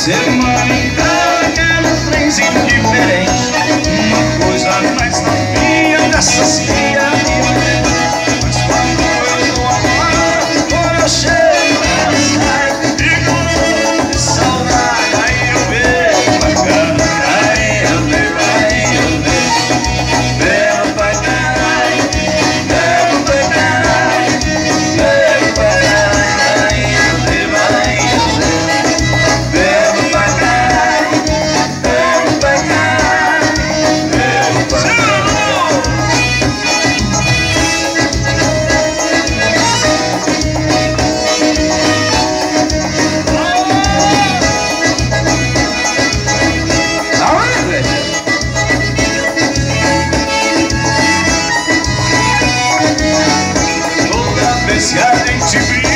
ser mãe daquelas três indiferentes. se é a gente brinca.